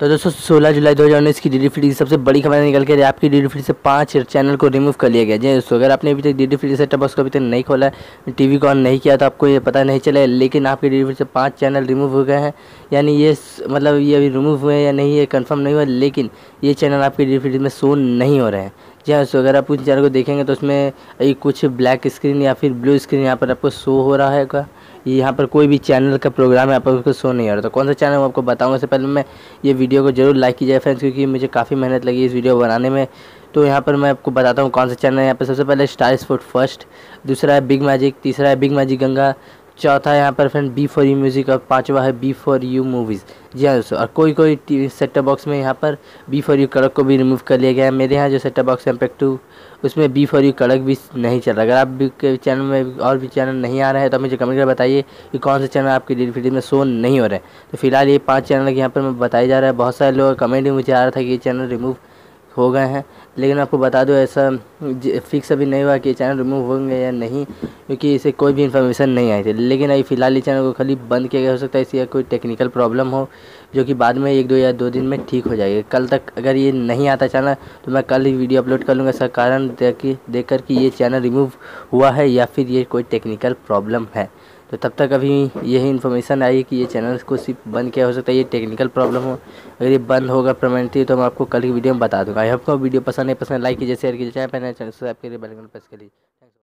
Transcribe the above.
तो दोस्तों 16 जुलाई 2019 की डी फ्री की सबसे बड़ी खबर निकल के आपकी डी फ्री से पाँच चैनल को रिमूव कर लिया गया जी दोस्तों, अगर आपने अभी तक D D free setup box को अभी तक नहीं खोला है टीवी को ऑन नहीं किया तो आपको ये पता नहीं चला लेकिन आपके डी से पाँच चैनल रिमूव हो गए हैं। यानी ये मतलब ये अभी रिमूव हुए हैं या नहीं, ये कन्फर्म नहीं हुआ, लेकिन ये चैनल आपकी डी फ्री में शो नहीं हो रहे हैं। जी हाँ अगर आप उस चैनल को देखेंगे तो उसमें कुछ ब्लैक स्क्रीन या फिर ब्लू स्क्रीन यहाँ पर आपको शो हो रहा है यहाँ पर कोई भी चैनल का प्रोग्राम है, आप उसको शो नहीं हो रहा। तो कौन सा चैनल आपको बताऊँगा। से पहले मैं ये वीडियो को ज़रूर लाइक कीजिए फ्रेंड्स क्योंकि मुझे काफ़ी मेहनत लगी इस वीडियो बनाने में। तो यहाँ पर मैं आपको बताता हूँ कौन सा चैनल है। यहाँ पर सबसे पहले स्टार स्पोर्ट फ़र्स्ट दूसरा है बिग मैजिक तीसरा है बिग मैजिक गंगा चौथा है यहाँ पर friend B for you music और पाँचवा है बी फॉर यू मूवीज़ जी हाँ दोस्तों, और कोई कोई सेटअप बॉक्स में यहाँ पर बी फॉर यू कड़क को भी रिमूव कर लिया गया है। मेरे यहाँ जो सेटअप बॉक्स है इम्पेक्ट टू उसमें बी फॉर यू कड़क भी नहीं चल रहा। अगर आप भी के चैनल में और भी चैनल नहीं आ रहे हैं तो मुझे कमेंट कर बताइए कि कौन से चैनल आपकी डी में शो नहीं हो रहे तो फ़िलहाल ये पाँच चैनल यहाँ पर मैं बताया जा रहा है। बहुत सारे लोग कमेंट भी मुझे आ रहा था कि ये चैनल रिमूव हो गए हैं। लेकिन आपको बता दो, ऐसा फिक्स अभी नहीं हुआ कि चैनल रिमूव होंगे या नहीं, क्योंकि इसे कोई भी इन्फॉर्मेशन नहीं आई थी। लेकिन अभी फ़िलहाल ये चैनल को खाली बंद किया गया, हो सकता है इसी कोई टेक्निकल प्रॉब्लम हो, जो कि बाद में एक दो या दो दिन में ठीक हो जाएगी। कल तक अगर ये नहीं आता चैनल तो मैं कल ही वीडियो अपलोड कर लूँगा। इसका कारण देख कर कि ये चैनल रिमूव हुआ है या फिर ये कोई टेक्निकल प्रॉब्लम है। तो तब तक अभी यही इन्फॉर्मेशन आई कि ये चैनल को सिर्फ़ बंद किया हो सकता है, ये टेक्निकल प्रॉब्लम हो। अगर ये बंद होगा परमानेंटली तो मैं आपको कल की वीडियो में बता दूँगा। आई आपको वीडियो पसंद है पसंद लाइक कीजिए शेयर कीजिए चाहे पहले चैनल सब्सक्राइब करिए बेल प्रेस करिए।